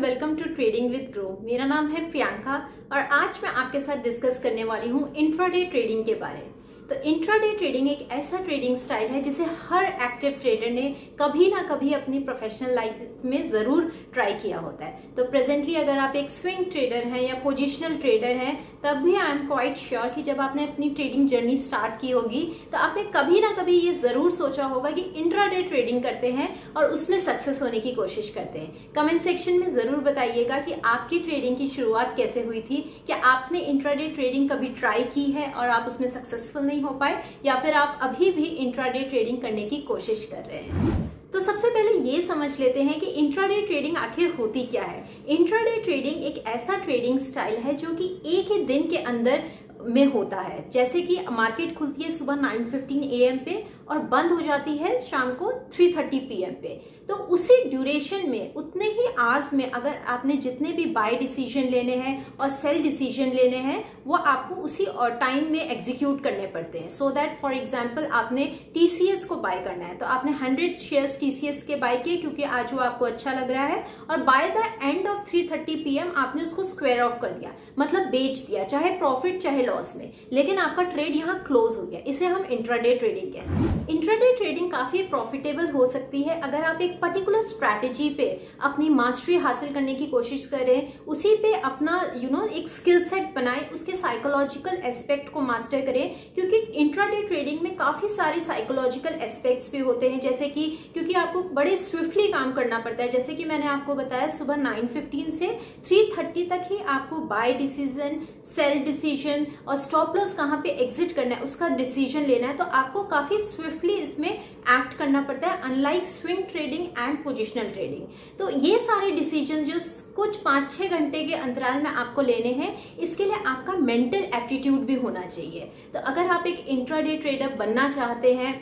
Welcome to trading with Groww मेरा नाम है प्रियंका और आज मैं आपके साथ डिस्कस करने वाली हूँ इंट्राडे ट्रेडिंग के बारे। में तो इंट्राडे ट्रेडिंग एक ऐसा ट्रेडिंग स्टाइल है जिसे हर एक्टिव ट्रेडर ने कभी ना कभी अपनी प्रोफेशनल लाइफ में ज़रूर ट्राई किया होता है। तो प्रेजेंटली अगर आप एक स्विंग ट्रेडर हैं या पोजिशनल ट्रेडर हैं, तब भी आई एम क्वाइट श्योर कि जब आपने अपनी ट्रेडिंग जर्नी स्टार्ट की होगी तो आपने कभी ना कभी ये ज़रूर सोचा होगा कि इंट्राडे ट्रेडिंग करते हैं और उसमें सक्सेस होने की कोशिश करते हैं। कमेंट सेक्शन में ज़रूर बताइएगा कि आपकी ट्रेडिंग की शुरुआत कैसे हुई थी क्या आपने इंट्राडे ट्रेडिंग कभी ट्राई की है और आप उसमें सक्सेसफुल नहीं हो पाए या फिर आप अभी भी इंट्राडे ट्रेडिंग करने की कोशिश कर रहे हैं। तो सबसे पहले ये समझ लेते हैं कि इंट्राडे ट्रेडिंग आखिर होती क्या है। इंट्राडे ट्रेडिंग एक ऐसा ट्रेडिंग स्टाइल है जो कि एक ही दिन के अंदर में होता है। जैसे कि मार्केट खुलती है सुबह 9:15 एम पे और बंद हो जाती है शाम को 3:30 पीएम पे। तो उसी ड्यूरेशन में, उतने ही आवर्स में अगर आपने जितने भी बाय डिसीज़न लेने हैं और सेल डिसीज़न लेने हैं, वो आपको उसी और टाइम में एग्जीक्यूट करने पड़ते हैं। सो दैट फॉर एग्जांपल आपने टीसीएस को बाय करना है तो आपने 100 शेयर्स टीसीएस के बाय किए क्योंकि आज वो आपको अच्छा लग रहा है और by the end of 3:30 PM आपने उसको स्क्वेयर ऑफ़ कर दिया मतलब बेच दिया, चाहे प्रॉफिट चाहे लॉस में। लेकिन आपका ट्रेड यहाँ क्लोज हो गया, इसे हम इंट्राडे ट्रेडिंग कहते हैं। इंट्राडे ट्रेडिंग काफ़ी प्रॉफिटेबल हो सकती है। अगर आप एक पर्टिकुलर स्ट्रैटेजी पे अपनी मास्टरी हासिल करने की कोशिश करें उसी पे अपना यू you नो know, एक स्किल सेट बनाए उसके साइकोलॉजिकल एस्पेक्ट को मास्टर करें क्योंकि इंट्राडे ट्रेडिंग में काफ़ी सारे साइकोलॉजिकल एस्पेक्ट्स भी होते हैं। जैसे कि क्योंकि आपको बड़े स्विफ्टली काम करना पड़ता है। जैसे कि मैंने आपको बताया सुबह 9:15 से 3:30 तक ही आपको बाय डिसीज़न सेल डिसीज़न और स्टॉप लॉस कहाँ पे एग्जिट करना है उसका डिसीज़न लेना है। तो आपको काफ़ी स्विफ्टली इसमें एक्ट करना पड़ता है unlike swing trading and positional trading तो ये सारे डिसीज़न जो कुछ पाँच छह घंटे के अंतराल में आपको लेने हैं, इसके लिए आपका मेंटल एप्टीट्यूड भी होना चाहिए। तो अगर आप एक इंट्राडे ट्रेडर बनना चाहते हैं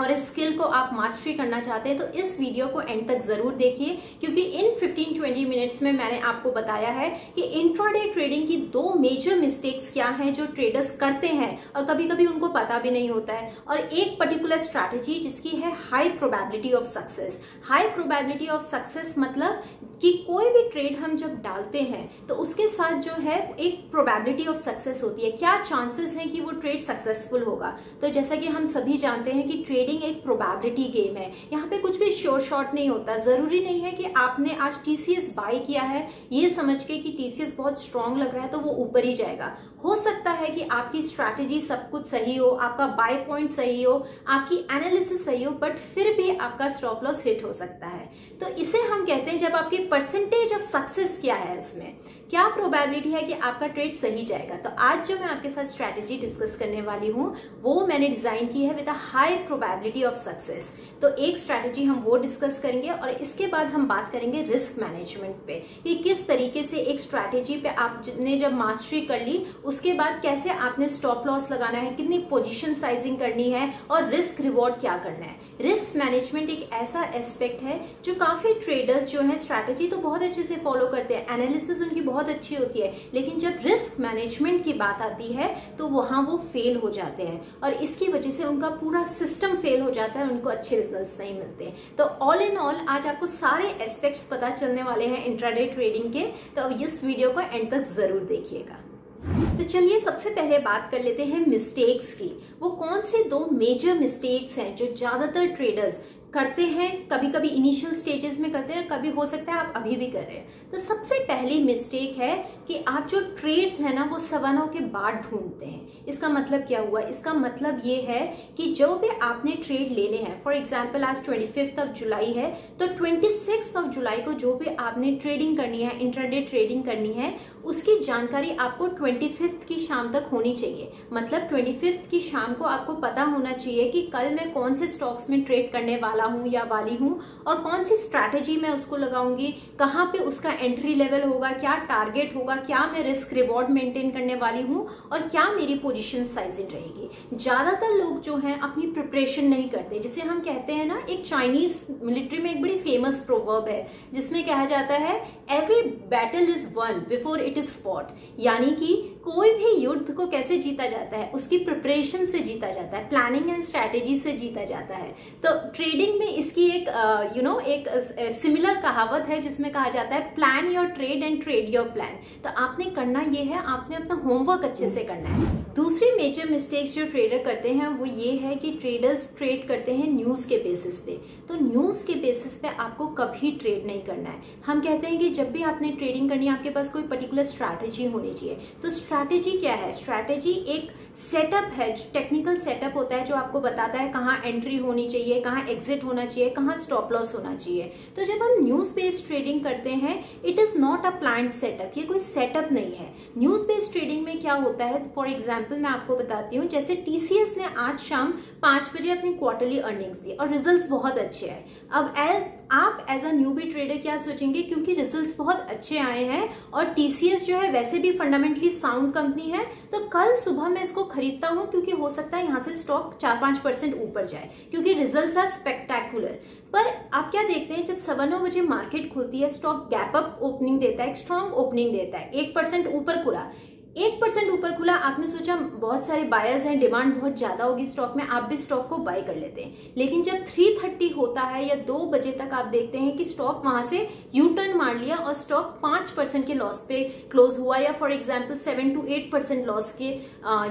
और इस स्किल को आप मास्टरी करना चाहते हैं तो इस वीडियो को एंड तक ज़रूर देखिए, क्योंकि इन 15-20 मिनट्स में मैंने आपको बताया है कि इंट्राडे ट्रेडिंग की दो मेजर मिस्टेक्स क्या हैं जो ट्रेडर्स करते हैं और कभी कभी उनको पता भी नहीं होता है। और एक पर्टिकुलर स्ट्रैटेजी जिसकी है high probability of success high probability of success मतलब कि कोई भी ट्रेड हम जब डालते हैं तो उसके साथ जो है एक प्रोबेबिलिटी ऑफ़ सक्सेस होती है। क्या चांसेस हैं कि वो ट्रेड सक्सेसफुल होगा? तो जैसा कि हम सभी जानते हैं कि ट्रेड ट्रेडिंग एक प्रोबेबिलिटी गेम है। यहाँ पे कुछ भी श्योर शॉर्ट नहीं होता। ज़रूरी नहीं है कि आपने आज टीसीएस बाय किया है। ये समझ के कि टीसीएस बहुत स्ट्रांग लग रहा है तो वो ऊपर ही जाएगा। हो सकता है कि आपकी स्ट्रैटेजी सब कुछ सही हो, आपका बाय पॉइंट सही हो, आपकी एनालिसिस सही हो बट फिर भी आपका स्टॉप लॉस हिट हो सकता है। तो इसे हम कहते हैं जब आपकी परसेंटेज ऑफ़ सक्सेस क्या है उसमें, क्या प्रोबेबिलिटी है कि आपका ट्रेड सही जाएगा? तो आज जो मैं आपके साथ स्ट्रैटेजी डिस्कस करने वाली हूँ, वो मैंने डिज़ाइन की है with a high probability of success तो एक स्ट्रैटेजी हम वो डिस्कस करेंगे और इसके बाद हम बात करेंगे रिस्क मैनेजमेंट पे, कि किस तरीके से एक स्ट्रैटेजी पे आपने जब मास्टरी कर ली उसके बाद कैसे आपने स्टॉप लॉस लगाना है, कितनी पोजिशन साइजिंग करनी है और रिस्क रिवॉर्ड क्या करना है। रिस्क मैनेजमेंट एक ऐसा एस्पेक्ट है जो काफ़ी ट्रेडर्स जो है स्ट्रैटेजी तो बहुत अच्छे से फॉलो करते हैं एनालिसिस उनकी बहुत अच्छी होती है, लेकिन जब रिस्क मैनेजमेंट की बात आती है तो वहाँ वो फेल हो जाते हैं और इसकी वजह से उनका पूरा सिस्टम फेल हो जाता है, उनको अच्छे रिज़ल्ट नहीं मिलते तो ऑल इन ऑल आज आपको सारे एस्पेक्ट्स पता चलने वाले हैं इंट्राडे ट्रेडिंग के तो इस वीडियो को एंड तक ज़रूर देखिएगा। तो चलिए सबसे पहले बात कर लेते हैं मिस्टेक्स की। वो कौन से दो मेजर मिस्टेक्स हैं जो ज़्यादातर ट्रेडर्स करते हैं कभी कभी इनिशियल स्टेजेस में करते हैं कभी हो सकता है आप अभी भी कर रहे हैं। तो सबसे पहली मिस्टेक है कि आप जो ट्रेड्स है ना, वो सवानों के बाद ढूंढते हैं। इसका मतलब क्या हुआ? इसका मतलब ये है कि जो भी आपने ट्रेड लेने हैं फॉर एग्ज़ाम्पल आज ट्वेंटी फिफ्थ ऑफ़ जुलाई है तो ट्वेंटी सिक्स ऑफ़ जुलाई को जो भी आपने ट्रेडिंग करनी है इंटरडे ट्रेडिंग करनी है, उसकी जानकारी आपको ट्वेंटी फिफ्थ की शाम तक होनी चाहिए। मतलब ट्वेंटी फिफ्थ की शाम को आपको पता होना चाहिए कि कल मैं कौन से स्टॉक्स में ट्रेड करने वाला वाला हूँ या वाली हूँ और कौन सी स्ट्रैटेजी मैं उसको लगाऊँगी, कहाँ पे उसका एंट्री लेवल होगा, क्या टारगेट होगा, क्या मैं रिस्क रिवॉर्ड मेंटेन करने वाली हूँ और क्या मेरी पोजीशन साइजिंग रहेगी। ज़्यादातर लोग जो है अपनी प्रिपरेशन नहीं करते। जिसे हम कहते हैं ना, एक चाइनीज़ मिलिट्री में एक बड़ी फ़ेमस प्रोवर्ब है, जिसमें कहा जाता है every battle is won before it is fought यानी कि कोई भी युद्ध को कैसे जीता जाता है उसकी प्रिपरेशन से जीता जाता है प्लानिंग एंड स्ट्रैटेजी से जीता जाता है। तो ट्रेडिंग में इसकी एक you uh, no you know, एक सिमिलर uh, कहावत है जिसमें कहा जाता है plan your trade and trade your plan तो आपने करना ये है आपने अपना होमवर्क अच्छे से करना है। दूसरी मेजर मिस्टेक्स जो ट्रेडर करते हैं वो ये है कि ट्रेडर्स ट्रेड करते हैं न्यूज़ के बेसिस पे। तो न्यूज़ के बेसिस पे आपको कभी ट्रेड नहीं करना है। हम कहते हैं कि जब भी आपने ट्रेडिंग करनी है आपके पास कोई पर्टिकुलर स्ट्रैटेजी होनी चाहिए। तो स्ट्रैटेजी क्या है? स्ट्रैटेजी एक सेटअप है टेक्निकल सेटअप होता है जो आपको बताता है कहाँ एंट्री होनी चाहिए, कहाँ एग्जिट होना चाहिए, कहाँ स्टॉप लॉस होना चाहिए। तो जब हम न्यूज़ बेस्ड ट्रेडिंग करते हैं it is not a plan setup ये कोई सेटअप नहीं है। न्यूज़ बेस्ड ट्रेडिंग में क्या होता है? फॉर एग्ज़ाम्पल मैं आपको बताती हूँ, जैसे टीसीएस ने आज शाम पाँच बजे अपनी क्वार्टरली अर्निंग्स दी और रिज़ल्ट बहुत अच्छे आए। अब एज आप as a newbie trader क्या सोचेंगे? क्योंकि रिजल्ट्स बहुत अच्छे आए हैं और टीसीएस जो है वैसे भी फंडामेंटली साउंड कंपनी है। तो कल सुबह मैं इसको खरीदता हूँ क्योंकि हो सकता है यहाँ से स्टॉक चार पाँच परसेंट ऊपर जाए, क्योंकि रिजल्ट्स आर स्पेक्टेकुलर पर आप क्या देखते हैं, जब सवा नौ बजे मार्केट खुलती है स्टॉक गैप अप ओपनिंग देता है एक स्ट्रॉन्ग ओपनिंग देता है, एक परसेंट ऊपर खुला एक परसेंट ऊपर खुला, आपने सोचा बहुत सारे बायर्स हैं डिमांड बहुत ज़्यादा होगी स्टॉक में, आप भी स्टॉक को बाय कर लेते हैं। लेकिन जब थ्री थर्टी होता है या दो बजे तक आप देखते हैं कि स्टॉक वहाँ से यू टर्न मार लिया और स्टॉक पाँच परसेंट के लॉस पे क्लोज हुआ या for example seven to eight percent loss के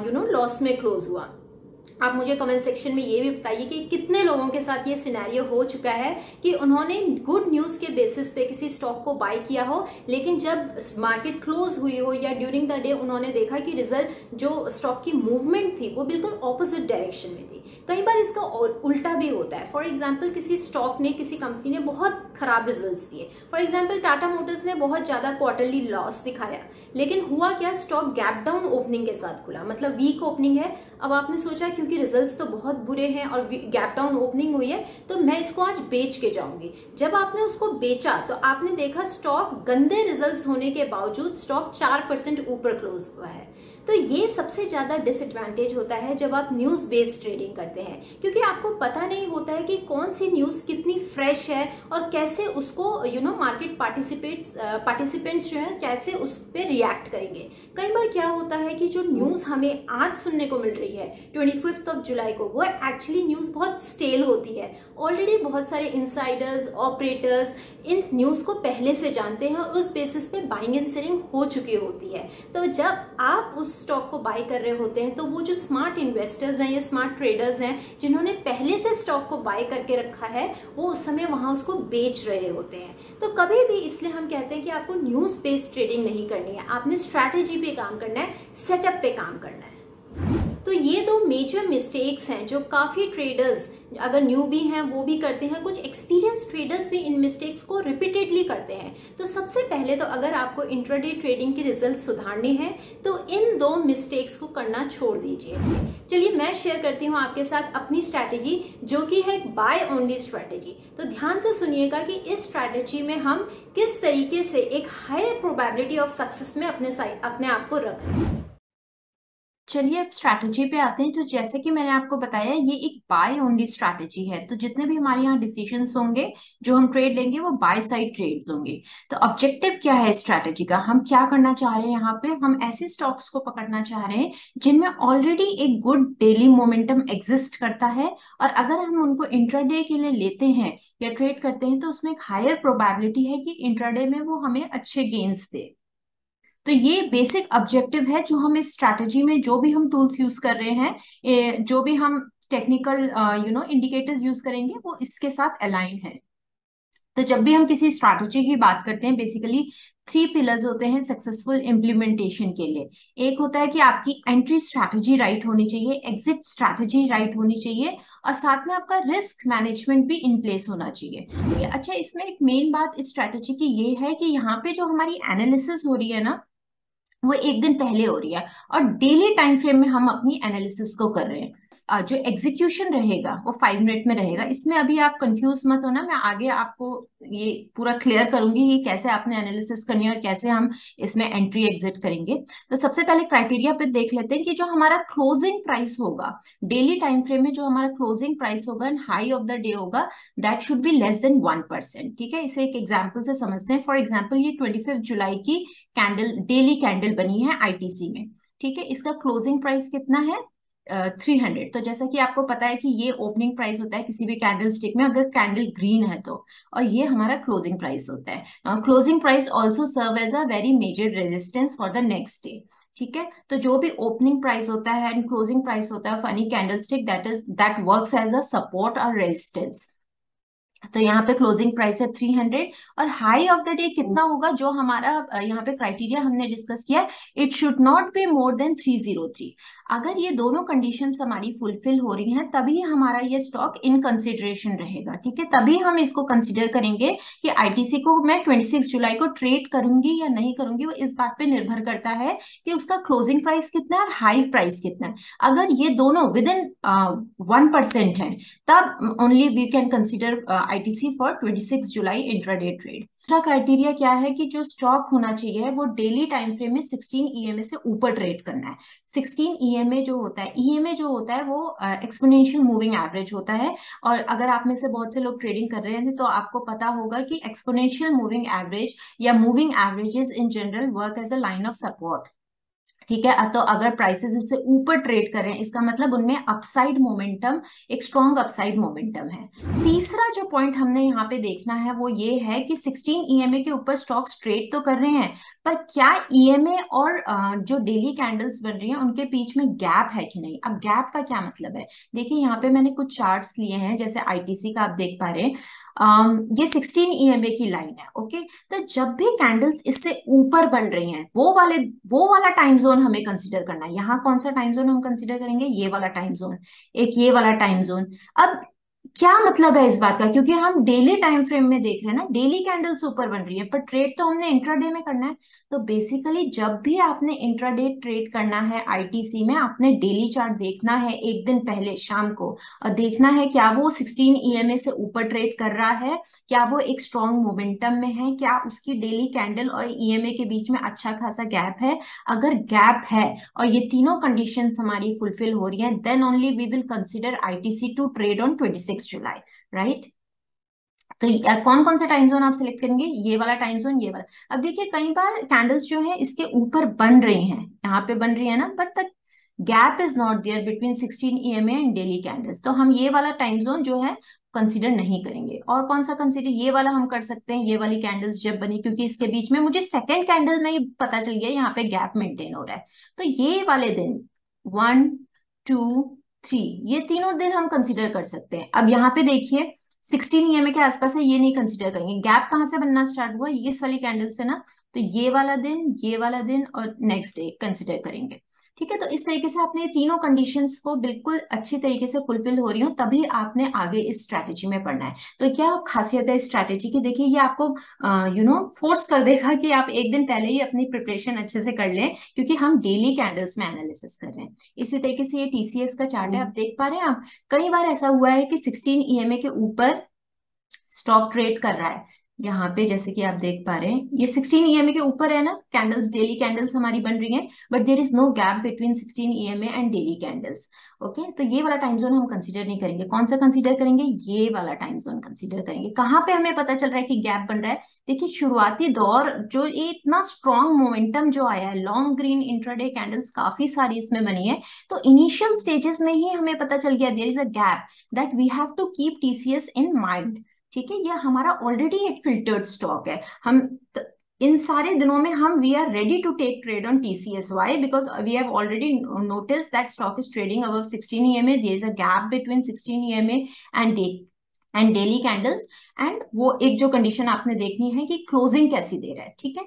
यू नो लॉस में क्लोज हुआ। आप मुझे कमेंट सेक्शन में ये भी बताइए कि कितने लोगों के साथ ये सिनेरियो हो चुका है कि उन्होंने गुड न्यूज़ के बेसिस पे किसी स्टॉक को बाय किया हो, लेकिन जब मार्केट क्लोज हुई हो या ड्यूरिंग द डे उन्होंने देखा कि रिज़ल्ट जो स्टॉक की मूवमेंट थी वो बिल्कुल ऑपोजिट डायरेक्शन में थी। कई बार इसका उल्टा भी होता है। फॉर एग्ज़ाम्पल किसी स्टॉक ने, किसी कंपनी ने बहुत खराब रिज़ल्ट दिए। फॉर एग्ज़ाम्पल टाटा मोटर्स ने बहुत ज़्यादा क्वार्टरली लॉस दिखाया। लेकिन हुआ क्या? स्टॉक गैप डाउन ओपनिंग के साथ खुला। मतलब वीक ओपनिंग है अब आपने सोचा क्योंकि रिजल्ट्स तो बहुत बुरे हैं और गैप डाउन ओपनिंग हुई है तो मैं इसको आज बेच के जाऊँगी। जब आपने उसको बेचा तो आपने देखा स्टॉक गंदे रिजल्ट्स होने के बावजूद स्टॉक चार परसेंट ऊपर क्लोज हुआ है। तो ये सबसे ज़्यादा डिसएडवांटेज होता है जब आप न्यूज़ बेस्ड ट्रेडिंग करते हैं, क्योंकि आपको पता नहीं होता है कि कौन सी न्यूज़ कितनी फ्रेश है और कैसे उसको you know market participates participants जो है, कैसे उस पर रिएक्ट करेंगे। कई बार क्या होता है कि जो न्यूज़ हमें आज सुनने को मिल रही है ट्वेंटी ऑफ़ जुलाई को, वो एक्चुअली न्यूज़ बहुत स्टेल होती है ऑलरेडी बहुत सारे इंसाइडर्स ऑपरेटर्स इन न्यूज़ को पहले से जानते हैं और उस बेसिस पे बाइंग एंड सेलिंग हो चुकी होती है। तो जब आप उस स्टॉक को बाय कर रहे होते हैं तो वो जो स्मार्ट इन्वेस्टर्स हैं या स्मार्ट ट्रेडर्स हैं, जिन्होंने पहले से स्टॉक को बाय करके रखा है, वो उस समय वहाँ उसको बेच रहे होते हैं। तो कभी भी इसलिए हम कहते हैं कि आपको न्यूज़ बेस्ड ट्रेडिंग नहीं करनी है। आपने स्ट्रैटेजी पे काम करना है सेटअप पे काम करना है। तो ये दो मेजर मिस्टेक्स हैं जो काफ़ी ट्रेडर्स अगर न्यू भी हैं, वो भी करते हैं। कुछ एक्सपीरियंस ट्रेडर्स भी इन मिस्टेक्स को रिपीटेडली करते हैं। तो सबसे पहले तो अगर आपको इंट्राडे ट्रेडिंग के रिज़ल्ट सुधारने हैं तो इन दो मिस्टेक्स को करना छोड़ दीजिए। चलिए, मैं शेयर करती हूँ आपके साथ अपनी स्ट्रैटेजी जो कि है बाय ओनली स्ट्रैटेजी तो ध्यान से सुनिएगा कि इस स्ट्रैटेजी में हम किस तरीके से एक हायर प्रोबेबिलिटी ऑफ़ सक्सेस में अपने अपने आप को रख चलिए अब स्ट्रैटेजी पे आते हैं। तो जैसे कि मैंने आपको बताया, ये एक बाय ओनली स्ट्रैटेजी है। तो जितने भी हमारे यहाँ डिसीज़न होंगे, जो हम ट्रेड लेंगे, वो बाय साइड ट्रेड्स होंगे। तो ऑब्जेक्टिव क्या है स्ट्रैटेजी का? हम क्या करना चाह रहे हैं यहाँ पे? हम ऐसे स्टॉक्स को पकड़ना चाह रहे हैं, जिनमें ऑलरेडी एक गुड डेली मोमेंटम एग्जिस्ट करता है। और अगर हम उनको इंट्राडे के लिए लेते हैं या ट्रेड करते हैं तो उसमें एक हायर प्रोबेबिलिटी है कि इंट्राडे में वो हमें अच्छे गेन्स दे। तो ये बेसिक ऑब्जेक्टिव है जो हम इस स्ट्रैटेजी में जो भी हम टूल्स यूज़ कर रहे हैं जो भी हम technical you know indicators use करेंगे, वो इसके साथ अलाइन है। तो जब भी हम किसी स्ट्रैटेजी की बात करते हैं बेसिकली थ्री पिलर्स होते हैं सक्सेसफुल इम्प्लीमेंटेशन के लिए। एक होता है कि आपकी एंट्री स्ट्रैटेजी राइट होनी चाहिए एग्जिट स्ट्रैटेजी राइट होनी चाहिए, और साथ में आपका रिस्क मैनेजमेंट भी इन प्लेस होना चाहिए। अच्छा इसमें एक मेन बात इस स्ट्रैटेजी की ये है कि यहाँ पे जो हमारी एनालिसिस हो रही है ना वो एक दिन पहले हो रही है और डेली टाइम फ्रेम में हम अपनी एनालिसिस को कर रहे हैं। जो एग्जीक्यूशन रहेगा, वो फाइव मिनट में रहेगा। इसमें अभी आप कंफ्यूज मत होना, मैं आगे आपको ये पूरा क्लियर करूँगी कि कैसे आपने एनालिसिस करनी है और कैसे हम इसमें एंट्री एग्जिट करेंगे। तो सबसे पहले क्राइटेरिया पे देख लेते हैं कि जो हमारा क्लोजिंग प्राइस होगा डेली टाइम फ्रेम में जो हमारा क्लोजिंग प्राइस होगा and high of the day होगा that should be less than one percent ठीक है? इसे एक एग्ज़ाम्पल से समझते हैं। फॉर एग्ज़ाम्पल ये ट्वेंटी जुलाई की कैंडल डेली कैंडल बनी है आईटीसी में, ठीक है? इसका क्लोजिंग प्राइस कितना है? Three hundred. तो जैसा कि आपको पता है कि ये ओपनिंग प्राइस होता है किसी भी कैंडल स्टिक में, अगर कैंडल ग्रीन है तो। और ये हमारा क्लोजिंग प्राइस होता है। Closing price also serve as a very major resistance for the next day ठीक है? तो जो भी ओपनिंग प्राइस होता है एंड क्लोजिंग प्राइस होता है funny candlestick that is that work as a support और रेजिस्टेंस तो यहाँ पे क्लोजिंग प्राइस है थ्री हंड्रेड और हाई ऑफ़ द डे कितना होगा? जो हमारा यहाँ पे क्राइटेरिया हमने डिस्कस किया it should not be more than three zero three अगर ये दोनों कंडीशन हमारी फुलफिल हो रही हैं, तभी हमारा ये स्टॉक इन कंसिडरेशन रहेगा, ठीक है? तभी हम इसको कंसिडर करेंगे कि आईटीसी को मैं 26 जुलाई को ट्रेड करूँगी या नहीं करूँगी, वो इस बात पे निर्भर करता है कि उसका क्लोजिंग प्राइस कितना है और हाई प्राइस कितना है। अगर ये दोनों विद इन वन परसेंट है, तब only we can consider ITC for twenty July intraday trade दूसरा क्राइटेरिया क्या है कि जो स्टॉक होना चाहिए वो डेली टाइम फ्रेम में 16 ईएमए से ऊपर ट्रेड करना है। 16 ईएमए जो होता है ईएमए जो होता है वो एक्सपोनेंशियल मूविंग एवरेज होता है। और अगर आप में से बहुत से लोग ट्रेडिंग कर रहे हैं तो आपको पता होगा कि एक्सपोनेंशियल मूविंग एवरेज या moving averages in general work as a line of support ठीक है? तो अगर प्राइसेस इससे ऊपर ट्रेड करें, इसका मतलब उनमें अपसाइड मोमेंटम एक स्ट्रॉन्ग अपसाइड मोमेंटम है। तीसरा जो पॉइंट हमने यहाँ पे देखना है, वो ये है कि 16 ईएमए के ऊपर स्टॉक्स ट्रेड तो कर रहे हैं, पर क्या ईएमए और जो डेली कैंडल्स बन रही हैं, उनके बीच में गैप है कि नहीं? अब गैप का क्या मतलब है? देखिए, यहाँ पे मैंने कुछ चार्ट्स लिए हैं, जैसे आईटीसी का आप देख पा रहे हैं। ये 16 ए की लाइन है ओके तो जब भी कैंडल्स इससे ऊपर बन रही हैं, वो वाले, वो वाला टाइम जोन हमें कंसिडर करना है। यहाँ कौन सा टाइम जोन हम कंसिडर करेंगे? ये वाला टाइम जोन एक ये वाला टाइम जोन अब क्या मतलब है इस बात का? क्योंकि हम डेली टाइम फ्रेम में देख रहे हैं ना डेली कैंडल्स ऊपर बन रही है पर ट्रेड तो हमने इंट्राडे में करना है। तो बेसिकली जब भी आपने इंट्राडे ट्रेड करना है आईटीसी में, आपने डेली चार्ट देखना है एक दिन पहले, शाम को, और देखना है क्या वो 16 ईएमए से ऊपर ट्रेड कर रहा है, क्या वो एक स्ट्रॉन्ग मोमेंटम में है, क्या उसकी डेली कैंडल और ईएमए के बीच में अच्छा खासा गैप है? अगर गैप है और ये तीनों कंडीशन हमारी फुलफिल हो रही है then only we will consider ITC to trade on twenty July right तो कौन कौन से टाइम जोन आप सिलेक्ट करेंगे? ये वाला टाइम जोन ये वाला। अब देखिए, कई बार कैंडल्स जो है, इसके ऊपर बन रही हैं। यहाँ पे बन रही है ना but the gap is not there between 16 EMA and daily candles तो हम ये वाला टाइम जोन जो है कंसीडर नहीं करेंगे। और कौन सा कंसीडर ये वाला हम कर सकते हैं, ये वाली कैंडल्स जब बनी, क्योंकि इसके बीच में मुझे सेकेंड कैंडल में ही पता चल गया यहाँ पे गैप मेंटेन हो रहा है। तो ये वाले दिन वन टू थ्री ये तीनों दिन हम कंसिडर कर सकते हैं। अब यहाँ पे देखिए सिक्सटीन ईएमए के आसपास है, ये नहीं कंसिडर करेंगे। गैप कहाँ से बनना स्टार्ट हुआ? इस वाली कैंडल से ना? तो ये वाला दिन, ये वाला दिन और नेक्स्ट डे कंसिडर करेंगे। ठीक है तो इस तरीके से आपने तीनों कंडीशंस को बिल्कुल अच्छी तरीके से फुलफिल हो रही हो तभी आपने आगे इस स्ट्रैटेजी में पढ़ना है। तो क्या खासियत है इस स्ट्रैटेजी की? देखिए ये आपको यू नो फोर्स कर देगा कि आप एक दिन पहले ही अपनी प्रिपरेशन अच्छे से कर लें क्योंकि हम डेली कैंडल्स में एनालिसिस कर रहे हैं। इसी तरीके से ये टीसीएस का चार्ट है आप देख पा रहे हैं आप। कई बार ऐसा हुआ है कि सिक्सटीन ईएमए के ऊपर स्टॉक ट्रेड कर रहा है। यहाँ पे जैसे कि आप देख पा रहे हैं, ये 16 ईएमए के ऊपर है ना कैंडल्स डेली कैंडल्स हमारी बन रही हैं but there is no gap between 16 EMA and daily candles okay तो ये वाला टाइम जोन हम कंसीडर नहीं करेंगे. कौन सा कंसीडर करेंगे? ये वाला टाइम जोन कंसीडर करेंगे. कहाँ पे हमें पता चल रहा है कि गैप बन रहा है? देखिए, शुरुआती दौर जो ये इतना स्ट्रॉन्ग मोमेंटम जो आया है लॉन्ग ग्रीन इंट्राडे कैंडल्स काफ़ी सारी इसमें बनी है तो इनिशियल स्टेजेस में ही हमें पता चल गया there is a gap that we have to keep TCS in mind ठीक है, ये हमारा ऑलरेडी एक फिल्टर्ड स्टॉक है। हम इन सारे दिनों में हम we are ready to take trade on TCS why because we have already notice that stock is trading above 16 EMA there is a gap between 16 EMA and day and daily candles and वो एक जो condition आपने देखनी है कि closing कैसी दे रहा है, ठीक है?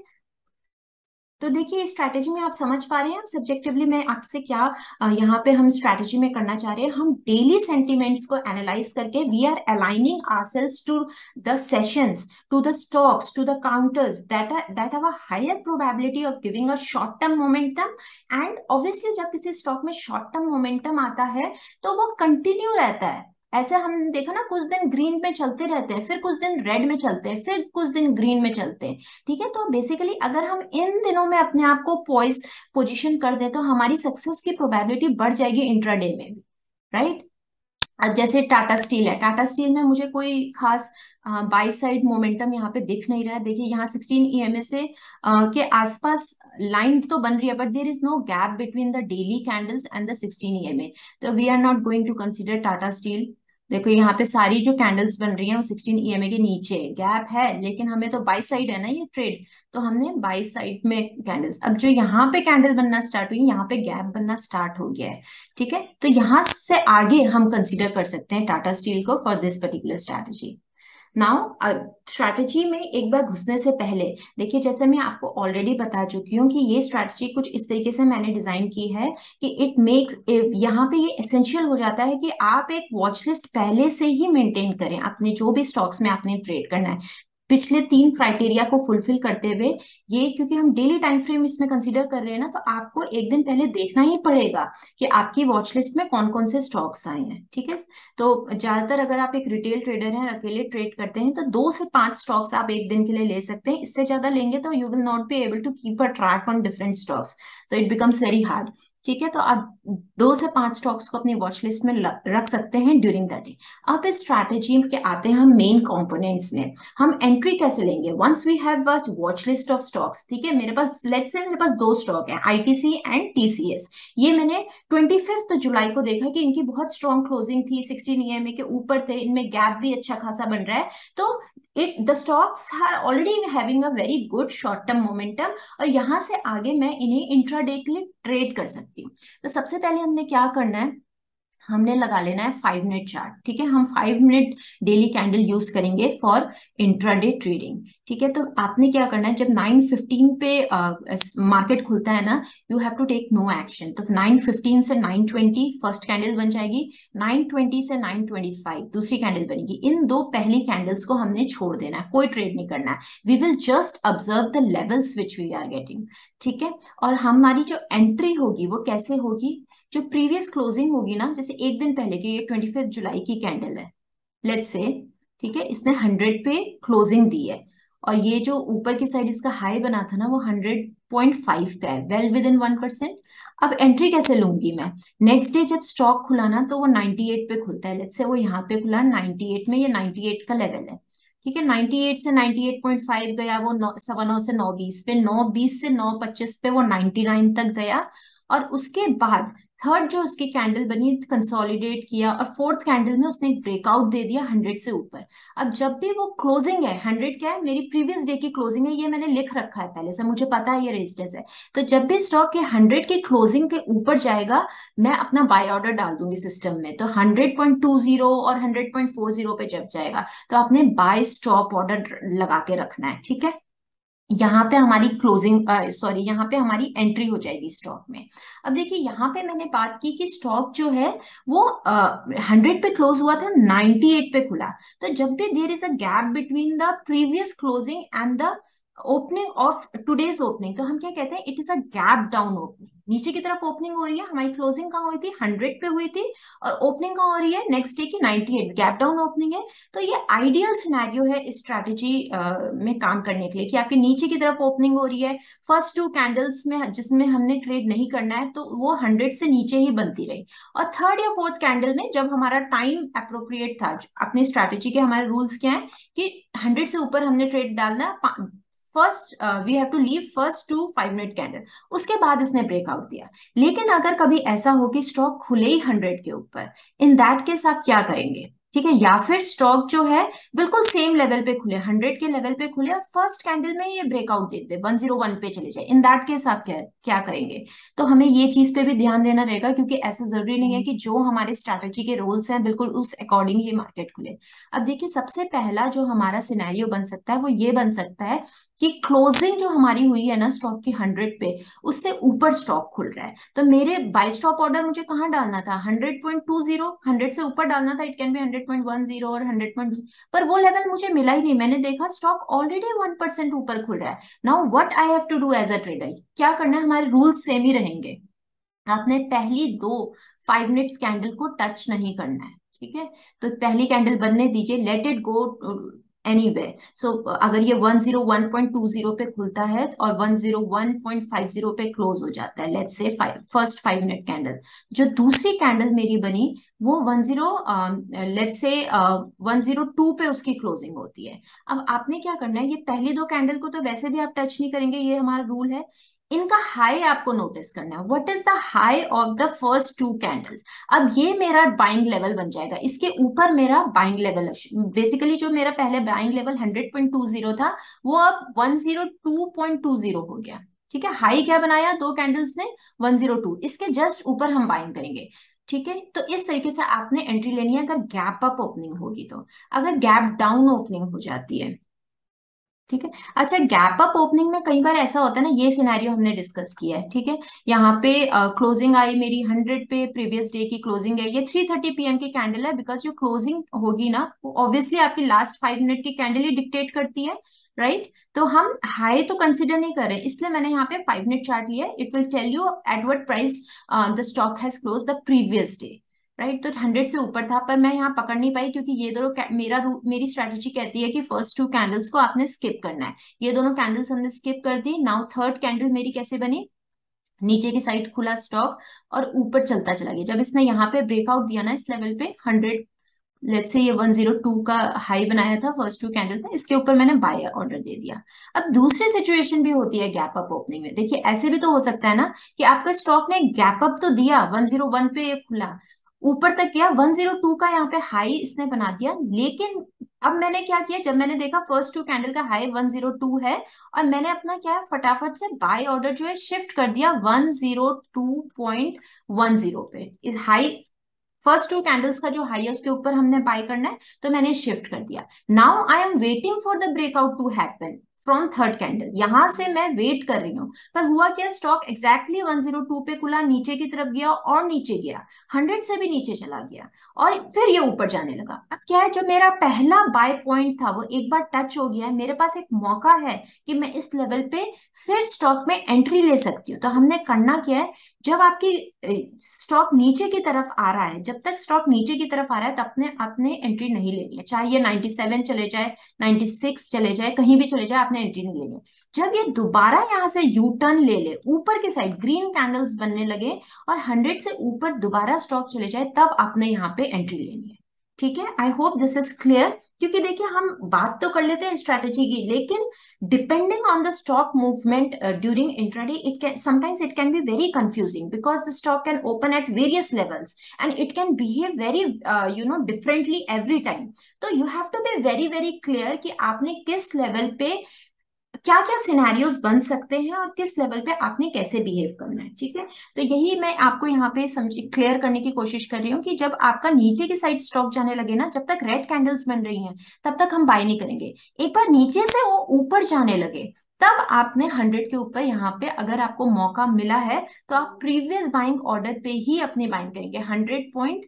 तो देखिए स्ट्रैटेजी में आप समझ पा रहे हैं सब्जेक्टिवली मैं आपसे क्या यहाँ पे हम स्ट्रैटेजी में करना चाह रहे हैं। हम डेली सेंटिमेंट्स को एनालाइज करके we are aligning ourselves to the sessions to the stocks to the counters that that have a higher probability of giving a short term momentum and obviously जब किसी स्टॉक में short term momentum आता है तो वो continue रहता है। ऐसे हम देखा ना, कुछ दिन ग्रीन में चलते रहते हैं, फिर कुछ दिन रेड में चलते हैं, फिर कुछ दिन ग्रीन में चलते हैं। ठीक है? तो बेसिकली अगर हम इन दिनों में अपने आप को पॉइस पोजिशन कर दे तो हमारी सक्सेस की प्रोबेबिलिटी बढ़ जाएगी इंट्राडे में भी राइट अब जैसे टाटा स्टील है। टाटा स्टील में मुझे कोई खास बाई साइड मोमेंटम यहाँ पे दिख नहीं रहा है। देखिए, यहाँ 16 ईएमए से के आसपास लाइन तो बन रही है but there is no gap between the daily candles and the 16 EMA तो we are not going to consider Tata steel देखो, यहाँ पे सारी जो कैंडल्स बन रही हैं, वो 16 ईएमए के नीचे गैप है, लेकिन हमें तो बाई साइड है ना ये ट्रेड तो हमने बाई साइड में कैंडल्स अब जो यहाँ पे कैंडल बनना स्टार्ट हुई, यहाँ पे गैप बनना स्टार्ट हो गया है, ठीक है? तो यहाँ से आगे हम कंसिडर कर सकते हैं टाटा स्टील को for this particular strategy now strategy में एक बार घुसने से पहले, देखिए जैसे मैं आपको ऑलरेडी बता चुकी हूँ कि ये स्ट्रैटेजी कुछ इस तरीके से मैंने डिज़ाइन की है कि इट मेक्स यहाँ पे ये एसेंशियल हो जाता है कि आप एक वॉचलिस्ट पहले से ही मेंटेन करें, अपने जो भी स्टॉक्स में आपने ट्रेड करना है। पिछले तीन क्राइटेरिया को फुलफिल करते हुए, ये क्योंकि हम डेली टाइम फ्रेम इसमें कंसिडर कर रहे हैं ना तो आपको एक दिन पहले देखना ही पड़ेगा कि आपकी वॉच लिस्ट में कौन कौन से स्टॉक्स आए हैं, ठीक है? तो ज़्यादातर अगर आप एक रिटेल ट्रेडर हैं अकेले ट्रेड करते हैं तो दो से पाँच स्टॉक्स आप एक दिन के लिए ले सकते हैं। इससे ज़्यादा लेंगे तो you will not be able to keep a track on different stocks so it becomes very hard ठीक है? तो आप दो से पाँच स्टॉक्स को अपनी वॉच लिस्ट में रख सकते हैं ड्यूरिंग द डे अब इस स्ट्रैटेजी के आते हैं हम मेन कंपोनेंट्स में। हम एंट्री कैसे लेंगे? Once we have watchlist of stocks ठीक है? मेरे पास लेट्स से मेरे पास दो स्टॉक है आईटीसी एंड टीसीएस ये मैंने ट्वेंटी फिफ्थ जुलाई को देखा कि इनकी बहुत स्ट्रॉन्ग क्लोजिंग थी सिक्सटीन ईएमए के ऊपर थे, इनमें गैप भी अच्छा खासा बन रहा है। तो it the stocks are already having a very good short term momentum और यहाँ से आगे मैं इन्हें इंट्राडे के लिए ट्रेड कर सकती हूँ तो सबसे पहले हमने क्या करना है? हमने लगा लेना है फाइव मिनट चार्ट ठीक है? हम five minute daily candle use करेंगे फॉर इंट्राडे ट्रेडिंग ठीक है? तो आपने क्या करना है जब नाइन फिफ्टीन पे मार्केट uh, खुलता है ना you have to take no action तो नाइन फिफ्टीन से नाइन ट्वेंटी फ़र्स्ट कैंडल बन जाएगी नाइन ट्वेंटी से नाइन ट्वेंटी फाइव दूसरी कैंडल बनेगी। इन दो पहली कैंडल्स को हमने छोड़ देना है कोई ट्रेड नहीं करना है। We will just observe the levels which we are getting ठीक है? और हमारी जो एंट्री होगी वो कैसे होगी? जो प्रीवियस क्लोजिंग होगी ना, जैसे एक दिन पहले की, ये ट्वेंटी फिफ्थ जुलाई की कैंडल है। लेट्स से ठीक है, इसने हंड्रेड पे क्लोजिंग दी है। और ये जो ऊपर की साइड इसका हाई बना था ना, वो हंड्रेड पॉइंट फाइव का है well within one percent अब एंट्री कैसे लूँगी मैं? नेक्स्ट डे जब स्टॉक खुला ना तो वो 98 पे खुलता है। लेट्स से वो यहाँ पे खुला 98 में ये 98 का लेवल है। ठीक है 98 से 98.5 गया वो सवा नौ से नौ बीस पे, नौ बीस से नौ पच्चीस पे वो 99 तक गया। और उसके बाद थर्ड जो उसकी कैंडल बनी कंसोलिडेट किया और फोर्थ कैंडल में उसने एक ब्रेकआउट दे दिया हंड्रेड से ऊपर। अब जब भी वो क्लोजिंग है हंड्रेड क्या है? मेरी प्रीवियस डे की क्लोजिंग है, ये मैंने लिख रखा है पहले से, मुझे पता है ये रेजिस्टेंस है। तो जब भी स्टॉक के हंड्रेड की क्लोजिंग के ऊपर जाएगा, मैं अपना बाय ऑर्डर डाल दूँगी सिस्टम में। तो हंड्रेड पॉइंट टू ज़ीरो और हंड्रेड पॉइंट फोर ज़ीरो पे जब जाएगा तो आपने बाय स्टॉप ऑर्डर लगा के रखना है, ठीक है? यहाँ पे हमारी क्लोजिंग सॉरी यहाँ पे हमारी एंट्री हो जाएगी स्टॉक में। अब देखिए, यहाँ पे मैंने बात की कि स्टॉक जो है, वो हंड्रेड पे क्लोज हुआ था नाइनटी एट पे खुला। तो जब भी there is a gap between the previous closing and the opening of today's opening तो हम क्या कहते हैं it is a gap down opening नीचे की तरफ़ ओपनिंग हो रही है, हमारी क्लोजिंग कहाँ हुई थी? हंड्रेड पे हुई थी और ओपनिंग कहाँ हो रही है? नेक्स्ट डे की ninety eight gap down opening है। तो ये आइडियल सिनेरियो है इस स्ट्रैटेजी में काम करने के लिए कि आपके नीचे की तरफ़ ओपनिंग हो रही है। फ़र्स्ट टू कैंडल्स में, जिसमें हमने ट्रेड नहीं करना है तो वो हंड्रेड से नीचे ही बनती रही। और थर्ड या फोर्थ कैंडल में जब हमारा टाइम अप्रोप्रिएट था, अपनी स्ट्रैटेजी के हमारे रूल्स क्या है कि हंड्रेड से ऊपर हमने ट्रेड डालना first we have to leave first two five minute candle उसके बाद इसने ब्रेकआउट दिया। लेकिन अगर कभी ऐसा हो कि स्टॉक खुले ही हंड्रेड के ऊपर इन दैट केस आप क्या करेंगे? ठीक है, या फिर स्टॉक जो है, बिल्कुल सेम लेवल पे खुले हंड्रेड के लेवल पे खुले और फ़र्स्ट कैंडल में ये ब्रेकआउट देते वन ज़ीरो वन पे चले जाए। इन दैट केस आप क्या क्या करेंगे? तो हमें ये चीज़ पे भी ध्यान देना रहेगा क्योंकि ऐसा ज़रूरी नहीं है कि जो हमारे स्ट्रैटेजी के रोल्स हैं, बिल्कुल उस अकॉर्डिंग ये मार्केट खुले। अब देखिए, सबसे पहला जो हमारा सिनेरियो बन सकता है, वो ये बन सकता है कि क्लोजिंग जो हमारी हुई है ना स्टॉक की हंड्रेड पे, उससे ऊपर स्टॉक खुल रहा है। तो मेरे बाय स्टॉप ऑर्डर मुझे कहाँ डालना था? Hundred point two zero hundred से ऊपर डालना था it can be hundred point one zero और हंड्रेड पॉइंट पर वो लेवल मुझे मिला ही नहीं। मैंने देखा स्टॉक ऑलरेडी वन परसेंट ऊपर खुल रहा है। Now what I have to do as a trader क्या करना है? हमारे रूल सेम ही रहेंगे। आपने पहली दो फाइव मिनट्स कैंडल को टच नहीं करना है, ठीक है? तो पहली कैंडल बनने दीजिए। Let it go any so अगर ये 101.20 पे खुलता है और 101.50 पे क्लोज हो जाता है let's say first five minute candle जो दूसरी कैंडल मेरी बनी, वो 10 लेट्स से 102 पे उसकी क्लोजिंग होती है। अब आपने क्या करना है, ये पहली दो कैंडल को तो वैसे भी आप टच नहीं करेंगे, ये हमारा रूल है इनका हाई आपको नोटिस करना है। What is the high of the first two candles अब ये मेरा बाइंग लेवल बन जाएगा। इसके ऊपर मेरा बाइंग लेवल बेसिकली जो मेरा पहले बाइंग लेवल 100.20 था, वो अब 102.20 हो गया। ठीक है? हाई क्या बनाया? दो कैंडल्स ने 102 इसके जस्ट ऊपर हम बाइंग करेंगे। ठीक है? तो इस तरीके से आपने एंट्री लेनी है अगर गैप अप ओपनिंग होगी तो। अगर गैप डाउन ओपनिंग हो जाती है ठीक है? अच्छा गैप अप ओपनिंग में कई बार ऐसा होता है ना, ये सिनेरियो हमने डिस्कस किया है, ठीक है? यहाँ पे क्लोजिंग आई मेरी हंड्रेड पे प्रीवियस डे की क्लोजिंग है ये थ्री थर्टी पीएम की कैंडल है बिकॉज़ जो क्लोजिंग होगी ना ऑब्वियसली आपकी लास्ट फाइव मिनट की कैंडल ही डिक्टेट करती है राइट right? तो हम हाई तो कंसिडर नहीं कर रहे, इसलिए मैंने यहाँ पे फाइव मिनट चार्ट लिया it will tell you at what price the stock has close the previous day right तो हंड्रेड से ऊपर था, पर मैं यहाँ पकड़ नहीं पाई क्योंकि ये दोनों मेरा मेरी स्ट्रेटेजी कहती है कि फ़र्स्ट टू कैंडल्स को आपने स्किप करना है। ये दोनों कैंडल्स हमने स्किप कर दी नाउ थर्ड कैंडल मेरी कैसे बनी? नीचे की साइड खुला स्टॉक और ऊपर चलता चला गया। जब इसने यहाँ पे ब्रेकआउट दिया ना इस लेवल पे हंड्रेड लेट से ये 102 का हाई बनाया था फ़र्स्ट टू कैंडल था इसके ऊपर मैंने बाय ऑर्डर दे दिया। अब दूसरी सिचुएशन भी होती है गैप अप ओपनिंग में। देखिए, ऐसे भी तो हो सकता है ना कि आपका स्टॉक ने गैप अप तो दिया 101 पे खुला ऊपर तक गया 102 का यहाँ पे हाई इसने बना दिया। लेकिन अब मैंने क्या किया, जब मैंने देखा फ़र्स्ट टू कैंडल का हाई 102 है, और मैंने अपना क्या है, फटाफट से बाय ऑर्डर जो है शिफ्ट कर दिया 102.10 पे। इस हाई फ़र्स्ट टू कैंडल्स का जो हाई है, उसके ऊपर हमने बाय करना है तो मैंने शिफ्ट कर दिया। Now I am waiting for the breakout to happen from third candle यहाँ से मैं वेट कर रही हूँ। पर हुआ क्या? स्टॉक एग्जैक्टली 102 पे खुला, नीचे की तरफ़ गया और नीचे गया। 100 से भी नीचे चला गया और फिर ये ऊपर जाने लगा। अब क्या है? जो मेरा पहला बाय पॉइंट था, वो एक बार टच हो गया है। मेरे पास एक मौका है कि मैं इस लेवल पे फिर स्टॉक में एंट्री ले सकती हूँ। तो हमने करना क्या है? जब आपकी स्टॉक नीचे की तरफ़ आ रहा है, जब तक स्टॉक नीचे की तरफ़ आ रहा है, तब अपने एंट्री नहीं लेनी है चाहे ये 97 चले जाए 96 चले जाए, कहीं भी चले जाए आपने एंट्री नहीं लेनी। जब ये दोबारा यहाँ से यू टर्न ले ले, ऊपर के साइड ग्रीन कैंडल्स बनने लगे और हंड्रेड से ऊपर दोबारा स्टॉक चले जाए, तब आपने यहाँ पे एंट्री लेनी है। ठीक है? I hope this is clear क्योंकि देखिए, हम बात तो कर लेते हैं स्ट्रेटेजी की, लेकिन depending on the stock movement during intraday it can sometimes it can be very confusing because the stock can open at various levels and it can behave very you know differently every time तो you have to be very very clear कि आपने किस level पे क्या क्या scenarios बन सकते हैं और किस लेवल पे आपने कैसे बिहेव करना है, ठीक है? तो यही मैं आपको यहाँ पे समझ क्लियर करने की कोशिश कर रही हूँ कि जब आपका नीचे की साइड स्टॉक जाने लगे ना, जब तक रेड कैंडल्स बन रही हैं, तब तक हम बाय नहीं करेंगे। एक बार नीचे से वो ऊपर जाने लगे, तब आपने हंड्रेड के ऊपर यहाँ पे अगर आपको मौका मिला है तो आप प्रीवियस बाइंग ऑर्डर पे ही अपनी बाइंग करेंगे हंड्रेड पॉइंट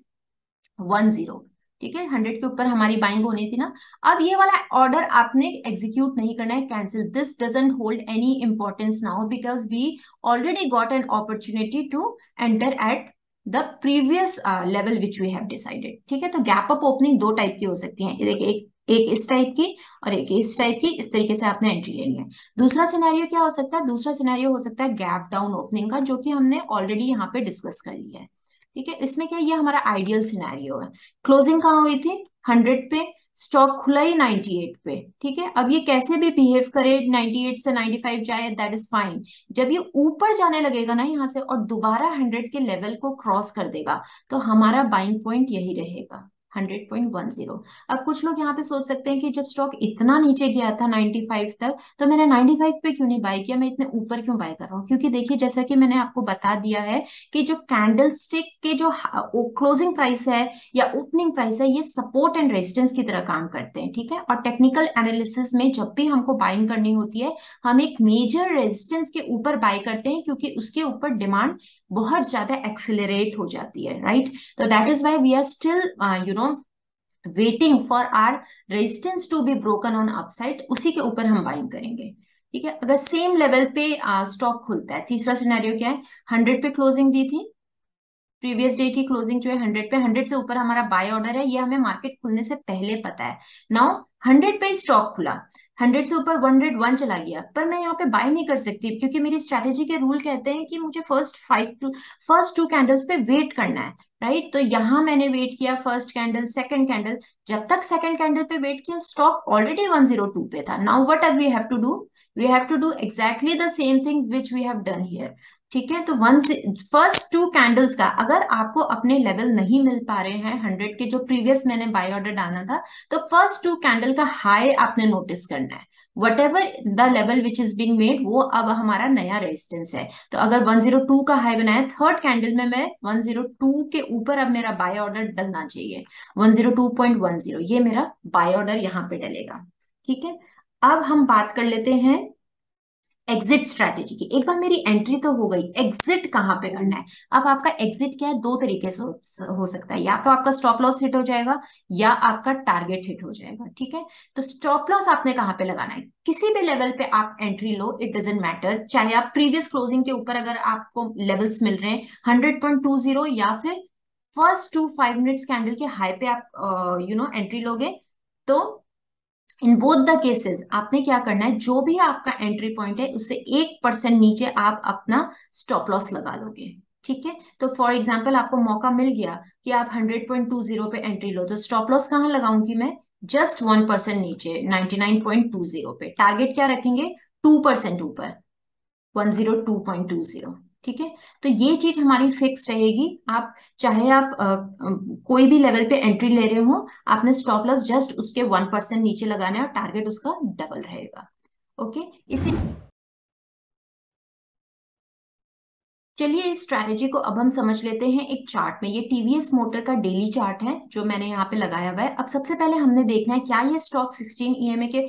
वन ज़ीरो ठीक है हंड्रेड के ऊपर हमारी बाइंग होनी थी ना। अब ये वाला ऑर्डर आपने एग्जीक्यूट नहीं करना है cancel this doesn't hold any importance now because we already got an opportunity to enter at the previous level which we have decided ठीक है तो गैप अप ओपनिंग दो टाइप की हो सकती है। देखिए, एक एक इस टाइप की और एक इस टाइप की, इस तरीके से आपने एंट्री लेनी है दूसरा सिनेरियो क्या हो सकता है? दूसरा सिनेरियो हो सकता है गैप डाउन ओपनिंग का, जो कि हमने ऑलरेडी यहाँ पे डिस्कस कर लिया है। ठीक है? इसमें क्या, ये हमारा आइडियल सिनेरियो है। क्लोजिंग कहाँ हुई थी? हंड्रेड पे। स्टॉक खुला ही 98 पे। ठीक है? अब ये कैसे भी बिहेव करे 98 से 95 जाए दैट इज़ फाइन जब ये ऊपर जाने लगेगा ना यहाँ से और दोबारा 100 के लेवल को क्रॉस कर देगा तो हमारा बाइंग पॉइंट यही रहेगा। 100.10 अब कुछ लोग यहाँ पे सोच सकते हैं कि जब स्टॉक इतना नीचे गया था 95 तक तो मैंने 95 पे क्यों नहीं बाय किया? मैं इतने ऊपर क्यों बाय कर रहा हूँ? क्योंकि देखिए, जैसा कि मैंने आपको बता दिया है कि जो कैंडल स्टिक के जो क्लोजिंग प्राइस है या ओपनिंग प्राइस है, ये सपोर्ट एंड रेजिस्टेंस की तरह काम करते हैं, ठीक है? और टेक्निकल एनालिसिस में जब भी हमको बाइंग करनी होती है, हम एक मेजर रेजिस्टेंस के ऊपर बाय करते हैं क्योंकि उसके ऊपर डिमांड बहुत ज़्यादा एक्सिलेट हो जाती है राइट तो that is why we are still you know waiting for our resistance to be broken on upside उसी के ऊपर हम बाइंग करेंगे। ठीक है? अगर सेम लेवल पे स्टॉक खुलता है, तीसरा सिनेरियो क्या है? हंड्रेड पे क्लोजिंग दी थी। प्रीवियस डे की क्लोजिंग जो है हंड्रेड पे हंड्रेड से ऊपर हमारा बाय ऑर्डर है, ये हमें मार्केट खुलने से पहले पता है। नाउ हंड्रेड पे स्टॉक खुला। हंड्रेड से ऊपर, वन हंड्रेड, वन चला गया। पर मैं यहाँ पे बाय नहीं कर सकती, क्योंकि मेरी स्ट्रेटेजी के रूल कहते हैं कि मुझे first five two first two candles पे वेट करना है राइट तो यहाँ मैंने वेट किया फ़र्स्ट कैंडल सेकंड कैंडल जब तक सेकंड कैंडल पे वेट किया stock already one zero two पे था। Now what we have to do we have to do exactly the same thing which we have done here ठीक है? तो one first two candles का, अगर आपको अपने लेवल नहीं मिल पा रहे हैं हंड्रेड के जो प्रीवियस मैंने बाय ऑर्डर डालना था तो फ़र्स्ट टू कैंडल का हाई आपने नोटिस करना है। Whatever the level which is being made वो अब हमारा नया रेजिस्टेंस है। तो अगर 102 का हाई बनाया थर्ड कैंडल में मैं 102 के ऊपर अब मेरा बाय ऑर्डर डलना चाहिए। 102.10 ये मेरा बाय ऑर्डर यहाँ पे डलेगा। ठीक है? अब हम बात कर लेते हैं एग्जिट स्ट्रैटेजी की। एक बार मेरी एंट्री तो हो गई। एग्जिट कहाँ पे करना है? अब आपका एग्जिट क्या है? दो तरीके से हो, सकता है। या तो आपका स्टॉप लॉस हिट हो जाएगा या आपका टारगेट हिट हो जाएगा ठीक है? तो स्टॉप लॉस आपने कहाँ पे लगाना है? किसी भी लेवल पे आप एंट्री लो इट डजेंट मैटर चाहे आप प्रीवियस क्लोजिंग के ऊपर अगर आपको लेवल्स मिल रहे हैं हंड्रेड या फिर first two five minutes candle के हाई पे आप यू नो एंट्री लोगे तो इन बोथ द केसेस आपने क्या करना है? जो भी आपका एंट्री पॉइंट है, उससे एक परसेंट नीचे आप अपना स्टॉप लॉस लगा लोगे। ठीक है? तो फॉर एग्ज़ाम्पल आपको मौका मिल गया कि आप 100.20 पे एंट्री लो तो स्टॉप लॉस कहाँ लगाऊँगी मैं? जस्ट वन परसेंट नीचे 99.20 पे। टारगेट क्या रखेंगे? टू परसेंट ऊपर 102.20 ठीक है? तो ये चीज़ हमारी फिक्स रहेगी। आप चाहे आप आ, कोई भी लेवल पे एंट्री ले रहे हो आपने स्टॉप लॉस जस्ट उसके वन परसेंट नीचे लगाना है और टारगेट उसका डबल रहेगा। ओके इसी चलिए इस स्ट्रैटेजी को अब हम समझ लेते हैं एक चार्ट में। ये टीवीएस मोटर का डेली चार्ट है जो मैंने यहाँ पे लगाया हुआ है। अब सबसे पहले हमने देखना है क्या ये स्टॉक 16 ईएमए के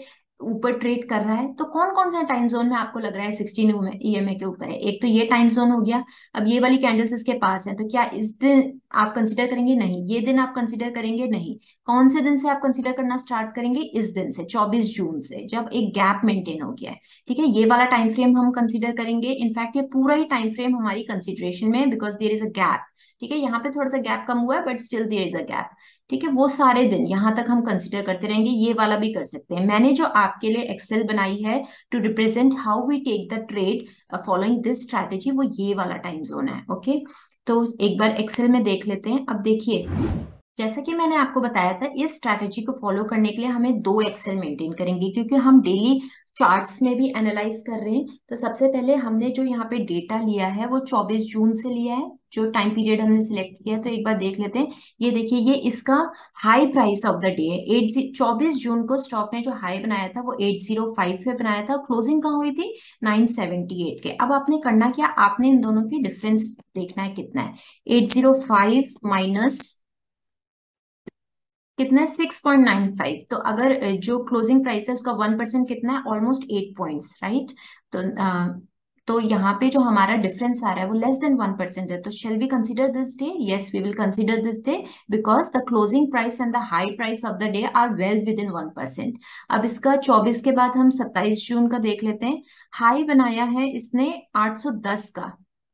ऊपर ट्रेड कर रहा है तो कौन कौन सा टाइम जोन में आपको लग रहा है सिक्सटीन ईएमए के ऊपर है? एक तो ये टाइम जोन हो गया, अब ये वाली कैंडल्स इसके पास है तो क्या इस दिन आप कंसिडर करेंगे? नहीं। ये दिन आप कंसिडर करेंगे? नहीं। कौन से दिन से आप कंसिडर करना स्टार्ट करेंगे? इस दिन से 24 जून से, जब एक गैप मेंटेन हो गया है। ठीक है? ये वाला टाइम फ्रेम हम कंसिडर करेंगे। इनफैक्ट ये पूरा ही टाइम फ्रेम हमारी कंसिडरेशन में because there is a gap ठीक है? यहाँ पे थोड़ा सा गैप कम हुआ है but still there is a gap ठीक है, वो सारे दिन यहाँ तक हम कंसिडर करते रहेंगे, ये वाला भी कर सकते हैं। मैंने जो आपके लिए एक्सेल बनाई है to represent how we take the trade following this strategy वो ये वाला टाइम जोन है ओके तो एक बार एक्सेल में देख लेते हैं। अब देखिए, जैसा कि मैंने आपको बताया था, इस स्ट्रैटेजी को फॉलो करने के लिए हमें दो एक्सेल मेंटेन करेंगे, क्योंकि हम डेली चार्ट्स में भी एनालाइज कर रहे हैं। तो सबसे पहले हमने जो यहाँ पे डेटा लिया है, वो 24 जून से लिया है, जो टाइम पीरियड हमने सिलेक्ट किया तो एक बार देख लेते हैं। ये देखिए, ये इसका high price of the day है। एट चौबीस जून को स्टॉक ने जो हाई बनाया था, वो एट ज़ीरो फाइव पे बनाया था। क्लोजिंग कहाँ हुई थी? नाइन सेवेंटी एट के। अब आपने करना क्या? आपने इन दोनों के डिफरेंस देखना है कितना है। एट ज़ीरो फाइव माइनस कितना है? सिक्स पॉइंट नाइन फाइव तो अगर जो क्लोजिंग प्राइस है उसका वन परसेंट कितना है? ऑलमोस्ट एट पॉइंट्स राइट तो आ, तो यहाँ पे जो हमारा डिफरेंस आ रहा है वो लेस देन वन परसेंट है. तो shall we consider this day yes we will consider this day because the closing price and the high price of the day are well within one percent अब इसका चौबीस के बाद हम सत्ताईस जून का देख लेते हैं। हाई बनाया है इसने आठ सौ दस का।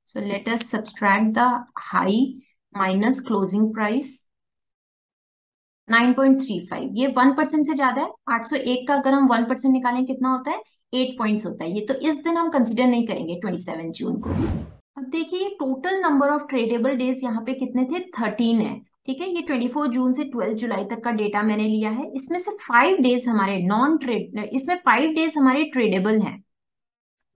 So let us subtract the high minus closing price 9.35 ये वन परसेंट से ज़्यादा है। 801 का अगर हम वन परसेंट निकालें, कितना होता है? एट पॉइंट्स होता है। ये तो इस दिन हम कंसिडर नहीं करेंगे 27 जून को। अब देखिए total number of tradable days यहाँ पे कितने थे? 13 है। ठीक है? ये 24 जून से 12 जुलाई तक का डेटा मैंने लिया है। इसमें से फाइव डेज़ हमारे नॉन ट्रेड इसमें फाइव डेज़ हमारे ट्रेडेबल हैं।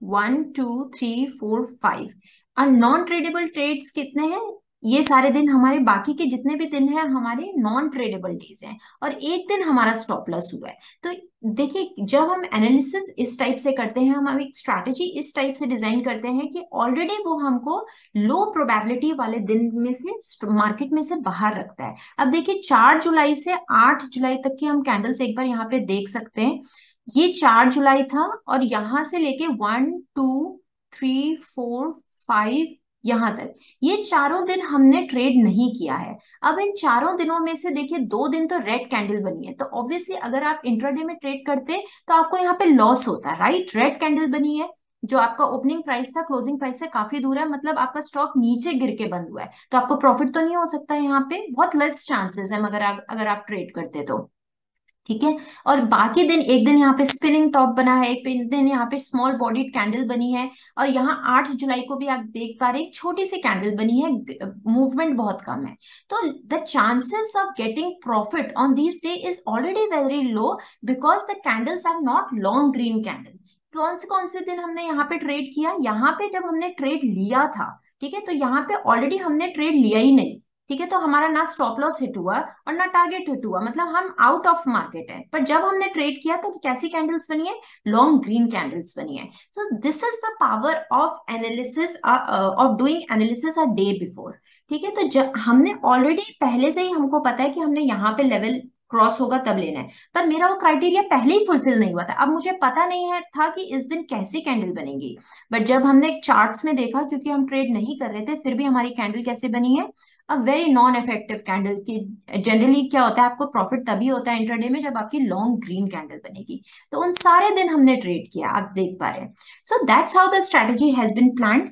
One two three four five और नॉन ट्रेडेबल ट्रेड्स कितने हैं? ये सारे दिन हमारे बाकी के जितने भी दिन हैं, हमारे नॉन ट्रेडेबल डेज़ हैं और एक दिन हमारा स्टॉप लॉस हुआ है। तो देखिए, जब हम एनालिसिस इस टाइप से करते हैं, हम एक स्ट्रैटेजी इस टाइप से डिज़ाइन करते हैं कि ऑलरेडी वो हमको लो प्रोबेबिलिटी वाले दिन में से मार्केट में से बाहर रखता है। अब देखिए, चार जुलाई से आठ जुलाई तक की हम कैंडल्स एक बार यहाँ पे देख सकते हैं। ये चार जुलाई था और यहाँ से लेके one two three four five यहाँ तक। ये चारों दिन हमने ट्रेड नहीं किया है। अब इन चारों दिनों में से देखिए, दो दिन तो रेड कैंडल बनी है। तो ऑब्वियसली अगर आप इंट्राडे में ट्रेड करते तो आपको यहाँ पे लॉस होता है राइट रेड कैंडल बनी है, जो आपका ओपनिंग प्राइस था क्लोजिंग प्राइस से काफ़ी दूर है। मतलब आपका स्टॉक नीचे गिर के बंद हुआ है। तो आपको प्रॉफिट तो नहीं हो सकता यहाँ पे। बहुत लेस चांसेस है मगर अगर आप ट्रेड करते तो। ठीक है? और बाकी दिन, एक दिन यहाँ पे स्पिनिंग टॉप बना है, एक दिन यहाँ पे स्मॉल बॉडी कैंडल बनी है, और यहाँ आठ जुलाई को भी आप देख पा रहे हैं छोटी सी कैंडल बनी है मूवमेंट बहुत कम है। तो the chances of getting profit on this day is already very low because the candles are not long green candle कौन से कौन से दिन हमने यहाँ पे ट्रेड किया? यहाँ पे जब हमने ट्रेड लिया था, ठीक है? तो यहाँ पे ऑलरेडी हमने ट्रेड लिया ही नहीं। ठीक है? तो हमारा ना स्टॉप लॉस हिट हुआ और ना टारगेट हिट हुआ। मतलब हम आउट ऑफ़ मार्केट है। पर जब हमने ट्रेड किया तो कैसी कैंडल्स बनी है? लॉन्ग ग्रीन कैंडल्स बनी है। तो this is the power of analysis of doing analysis a day before ठीक है? तो जब हमने ऑलरेडी पहले से ही हमको पता है कि हमने यहाँ पे लेवल क्रॉस होगा, तब लेना है। पर मेरा वो क्राइटेरिया पहले ही फुलफिल नहीं हुआ था। अब मुझे पता नहीं है था कि इस दिन कैसी कैंडल बनेगी। बट जब हमने चार्ट्स में देखा, क्योंकि हम ट्रेड नहीं कर रहे थे, फिर भी हमारी कैंडल कैसे बनी है? A very non effective candle की जनरली क्या होता है, आपको प्रॉफिट तभी होता है इंटरडे में जब आपकी लॉन्ग ग्रीन कैंडल बनेगी। तो उन सारे दिन हमने ट्रेड किया, आप देख पा रहे हैं। So that's how the strategy has been plan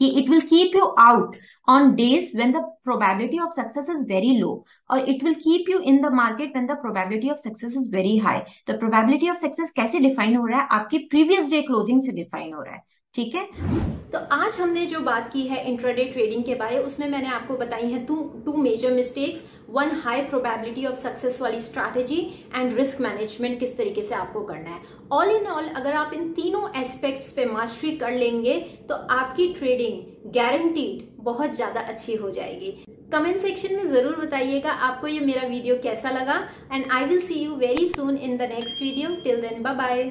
कि it will keep you out on days when the probability of success is very low और it will keep you in the market when the probability of success is very high तो probability of success कैसे define हो रहा है? आपके previous day closing से define हो रहा है। ठीक है? तो आज हमने जो बात की है इंट्राडे ट्रेडिंग के बारे, उसमें मैंने आपको बताई है two two major mistakes one high probability of success वाली स्ट्रैटेजी एंड रिस्क मैनेजमेंट किस तरीके से आपको करना है। ऑल इन ऑल अगर आप इन तीनों एस्पेक्ट्स पे मास्टरी कर लेंगे तो आपकी ट्रेडिंग गारंटीड बहुत ज़्यादा अच्छी हो जाएगी। कमेंट सेक्शन में ज़रूर बताइएगा आपको ये मेरा वीडियो कैसा लगा and I will see you very soon in the next video till then bye